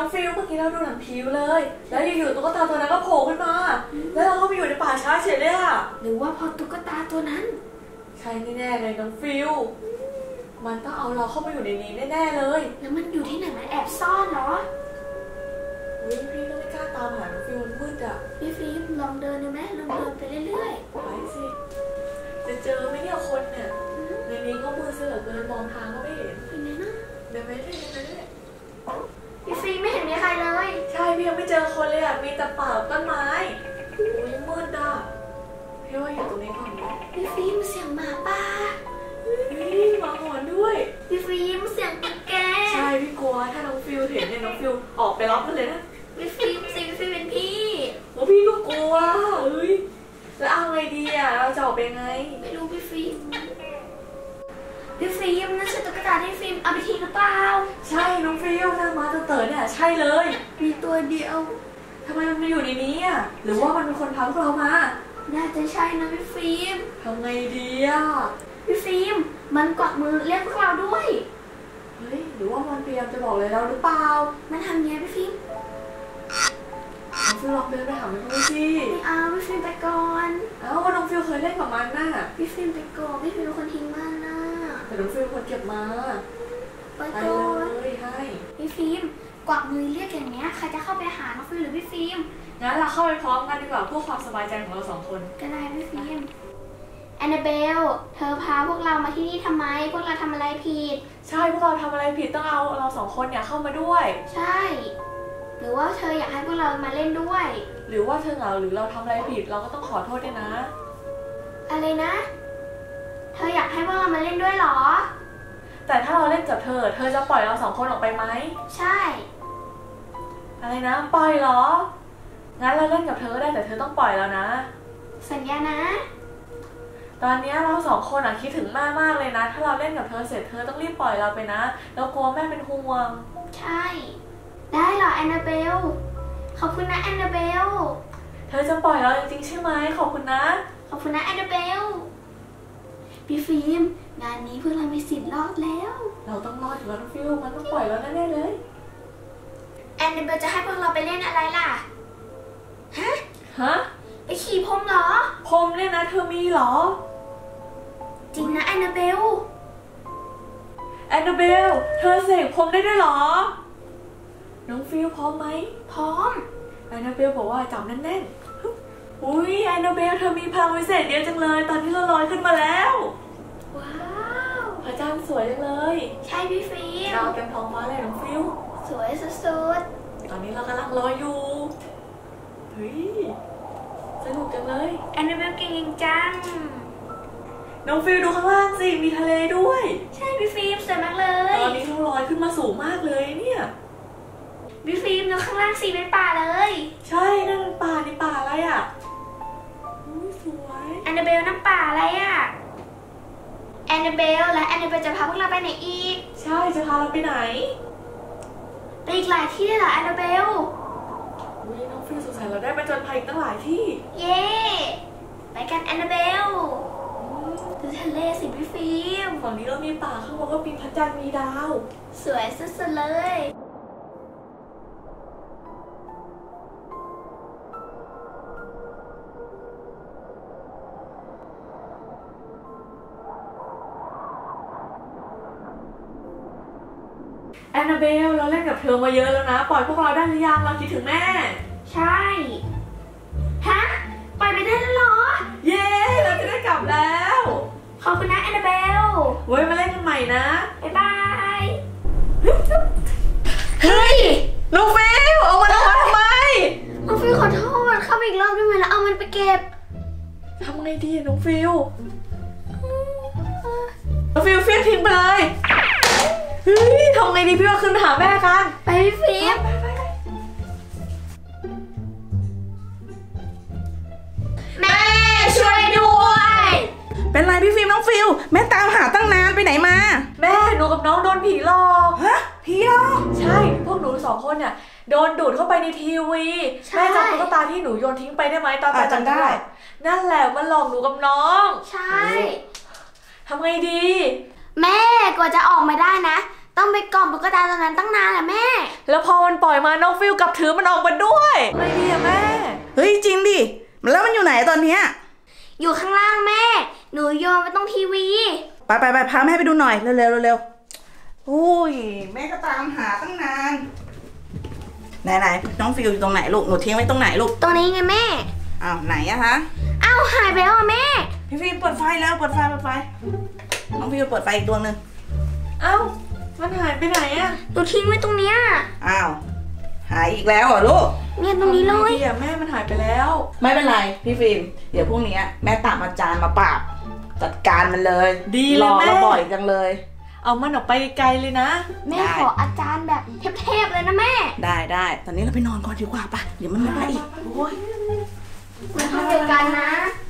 น้องฟิวส์เมื่อกี้เราดูหนังผีอยู่เลย แล้วอยู่ๆตุ๊กตาตัวนั้นก็โผล่ขึ้นมา แล้วเราก็ไปอยู่ในป่าช้าเฉยเลยอะหรือว่าพอตุ๊กตาตัวนั้น ใช่แน่ๆเลยน้องฟิวส์มันต้องเอาเราเข้ามาอยู่ในนี้แน่ๆเลย แล้วมันอยู่ที่ไหนมันแอบซ่อนเหรอเฮ้ยพี่ก็ไม่กล้าตามหาน้องฟิวส์มันมืดอะพี่ฟิล์มลองเดินดูไหมลองเดินไปเรื่อยไปสิจะเจอไหมเนี่ยคนเนี่ยๆในนี้ก็มืดเหลือเกินมองทางก็ไม่เห็นเป็นไงนะเดินไปเรื่อยๆ พี่ฟิล์มไม่เห็นมีใครเลยๆใช่พี่ยังไม่เจอคนเลยอะมีแต่ป่ากับต้นไม้อุ้ยมืดอะพี่ว่าอยู่ตรงนี้ก่อนไหมพี่ฟิล์มเสียงหมาป่าเฮ้ยหมาหอนด้วย พี่ฟิล์มเสียงตุ๊กแก ใช่พี่กลัวถ้าน้องฟิวส์เห็นเนี่ยน้องฟิวส์ออกไปรับมันเลยนะ พี่ฟิล์มสิพี่ฟิล์มเป็นพี่โอ้พี่ก็กลัวเฮ้ยแล้วเอาไงดีอะเราจะออกไปยังไง ไม่รู้พี่ฟิล์ม พี่ฟิล์มนั่นใช่ตุ๊กตาที่ฟิล์มเอาไปทิ้งหรือเปล่า ใช่น้องฟิวส์หน้ามาเต๋อๆเนี่ยใช่เลยมีตัวเดียว ทำไมมันมาอยู่ในนี้อะหรือว่ามันเป็นคนพาพวกเรามาน่าจะใช่นะพี่ฟิล์มทำไงดีอะพี่ฟิล์มมันกวักมือเรียกพวกเราด้วย เฮ้ยหรือว่ามันพยายามจะบอกอะไรเราหรือเปล่ามันทำยังไงพี่ฟิล์มน้องฟิวส์ลองเดินไปหามันดูสิไม่เอาพี่ฟิล์มไปก่อน เอ้าก็น้องฟิวส์เคยเล่นกับมันน่ะพี่ฟิล์มไปก่อนพี่ฟิล์มเป็นคนทิ้งมันนะ แต่น้องฟิวส์เป็นคนเก็บมาไปไปก่อนเลยให้พี่ฟิล์มกวักมือเรียกอย่างเนี้ยใครจะเข้าไปหาน้องฟิวส์หรือพี่ฟิล์มงั้นเราเข้าไปพร้อมกันดีกว่าเพื่อความสบายใจของเราสองคนก็ได้พี่ฟิล์มแอนนาเบลเธอพาพวกเรามาที่นี่ทำไม พวกเราทำอะไรผิด ใช่พวกเราทำอะไรผิดต้องเอาเราสองคนเนี่ยเข้ามาด้วย ใช่ หรือว่าเธออยากให้พวกเรามาเล่นด้วย หรือว่าเธอเหงาหรือเราทำอะไรผิดเราก็ต้องขอโทษด้วยนะ อะไรนะเธออยาก ให้พวกเรามาเล่นด้วยเหรอ แต่ถ้าเราเล่นกับเธอ เธอจะปล่อยเราสองคนออกไปไหม ใช่ อะไรนะ ปล่อยเหรอ งั้นเราเล่นกับเธอก็ได้แต่เธอต้องปล่อยแล้วนะ สัญญานะ ตอนเนี้ยเราสองคนอะคิดถึงแม่มากเลยนะ ถ้าเราเล่นกับเธอเสร็จเธอต้องรีบปล่อยเราไปนะ เรากลัวแม่เป็นห่วง ใช่ ได้เหรอแอนนาเบล ขอบคุณนะแอนนาเบล เธอจะปล่อยเราจริงๆใช่ไหมขอบคุณนะ ขอบคุณนะแอนนาเบล พี่ฟิล์มงานนี้พวกเรามีสิทธิ์รอดแล้ว เราต้องรอดอยู่แล้วน้องฟิวมันต้องปล่อยเราแน่ๆเลย แอนนาเบลจะให้พวกเราไปเล่นอะไรล่ะ ฮะ ฮะ ไปขี่พรมเหรอ พรมเนี่ยนะเธอมีเหรอ จริงนะแอนนาเบล แอนนาเบล เธอเสกพรมได้ด้วยเหรอ น้องฟิวส์พร้อมไหม พร้อม แอนนาเบลบอกว่าจับแน่นๆฮึ อุ้ยแอนนาเบลเธอมีพลังวิเศษเยอะจังเลย ตอนนี้เราลอยขึ้นมาแล้ว ว้าวพระจันทร์สวยจังเลยใช่พี่ฟิล์มดาวเต็มท้องฟ้าเลยน้องฟิวส์สวยสุดตอนนี้เรากำลังลอยอยู่ เฮ้ย สนุกจังเลยๆแอนนาเบลเก่งจัง น้องฟิวส์ดูข้างล่างสิ มีทะเลด้วย ใช่พี่ฟิล์มสวยมากเลยตอนนี้เราลอยขึ้นมาสูงมากเลยเนี่ยพี่ฟิล์มดูข้างล่างสิเป็นป่าเลย ใช่นั่นมันป่าในป่าอะไรอะอุ้ยสวยแอ นนาเบลน้ำป่าอะไรอะแอนนาเบลและแอนนาเบลจะพาพวกเราไปไหนอีก ใช่จะพาเราไปไหน ไปอีกหลายที่เลยเหรอแอนนาเบลอุ้ยน้องฟิวสงสัยเราได้ไปจนภัยอีกตั้งหลายที่ เย้ไปกันแอนนาเบลดูทะเลสิพี่ฟิล์มฝั่งนี้เรามีป่าข้างบนก็มีพระจันทร์มีดาว สวยสุดๆเลย แอนนาเบลเราเล่นกับเธอมาเยอะแล้วนะ ปล่อยพวกเราได้หรือยังเราคิดถึงแม่ ใช่ ฮะไปไม่ได้แล้วเหรอ เย้เราจะได้กลับแล้ว ขอบคุณนะแอนนาเบล ไว้มาเล่นกันใหม่นะ บ๊ายบาย เฮ้ยน้องฟิวส์เอามันออกมาทำไมน้องฟิวส์ขอโทษเข้าไปอีกรอบได้ไหมแล้วเอามันไปเก็บ ทำไงดีอะน้องฟิวส์ น้องฟิวส์เขวี้ยงทิ้งไปเลยเฮ้ยทำไงดีพี่ว่าขึ้นไปหาแม่กัน ไปพี่ฟิล์มแม่ช่วยด้วย เป็นไรพี่ฟิล์มน้องฟิวส์แม่ตามหาตั้งนานไปไหนมา แม่หนูกับน้องโดนผีหลอกฮะผีหลอกใช่พวกหนูสองคนเนี่ยโดนดูดเข้าไปในทีวีใช่ แม่จำตุ๊กตาที่หนูโยนทิ้งไปได้ไหมตอนไปอ่าต่างจำได้ จังหวัดนั่นแหละมันหลอกหนูกับน้องใช่ ทำไงดี แม่กว่าจะออกมาได้นะ ต้องไปกล่อมตุ๊กตาตัวนั้นตั้งนานแหละแม่ แล้วพอมันปล่อยมาน้องฟิลกลับถือมันออกมาด้วยไม่ดีอะแม่ เฮ้ยจริงดิแล้วมันอยู่ไหนตอนเนี้ยอยู่ข้างล่างแม่ หนูโยนไปตรงทีวี ไปไปไปพาแม่ไปดูหน่อยเร็วเร็วเร็วอุ้ยแม่ก็ตามหาตั้งนานไหนไหนน้องฟิวส์อยู่ตรงไหนลูกหนูทิ้งไว้ตรงไหนลูกตรงนี้ไงแม่อ้าวไหนอะคะเอ้าหายไปแล้วอะแม่ พี่ฟิล์มเปิดไฟแล้วเปิดไฟเปิดไฟน้องฟิวส์เปิดไฟอีกดวงหนึ่งเอ้า มันหายไปไหนอะหนูทิ้งไว้ตรงเนี้ย อ้าว หายอีกแล้วเหรอลูก เนี่ยตรงนี้เลยไม่ดีอะแม่มันหายไปแล้ว ไม่เป็นไรพี่ฟิล์มเดี๋ยวพรุ่งนี้แม่ตามอาจารย์มาปราบจัดการมันเลย ดีเลยรอแม่ เราบ่อยจังเลย เอามันออกไปไกลเลยนะ แม่ได้ ขออาจารย์แบบเทพๆเลยนะแม่ได้ได้ตอนนี้เราไปนอนก่อนดีกว่าปะเดี๋ยวมันมาอีกโอ้ยมาทำเดียวกันนะไ